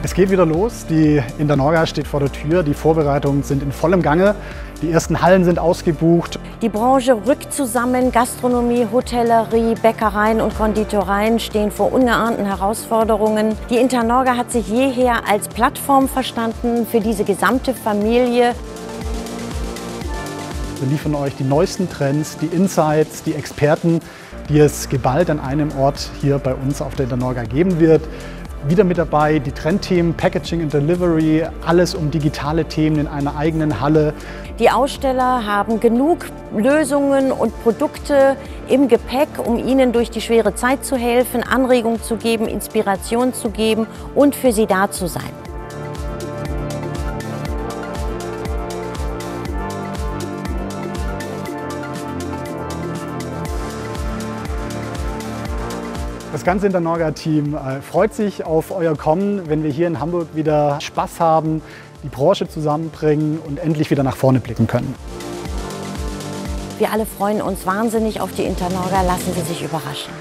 Es geht wieder los. Die Internorga steht vor der Tür. Die Vorbereitungen sind in vollem Gange. Die ersten Hallen sind ausgebucht. Die Branche rückt zusammen. Gastronomie, Hotellerie, Bäckereien und Konditoreien stehen vor ungeahnten Herausforderungen. Die Internorga hat sich jeher als Plattform verstanden für diese gesamte Familie. Wir liefern euch die neuesten Trends, die Insights, die Experten, die es geballt an einem Ort hier bei uns auf der Internorga geben wird. Wieder mit dabei die Trendthemen Packaging and Delivery, alles um digitale Themen in einer eigenen Halle. Die Aussteller haben genug Lösungen und Produkte im Gepäck, um ihnen durch die schwere Zeit zu helfen, Anregungen zu geben, Inspiration zu geben und für sie da zu sein. Das ganze Internorga-Team äh, freut sich auf euer Kommen, wenn wir hier in Hamburg wieder Spaß haben, die Branche zusammenbringen und endlich wieder nach vorne blicken können. Wir alle freuen uns wahnsinnig auf die Internorga. Lassen Sie sich überraschen.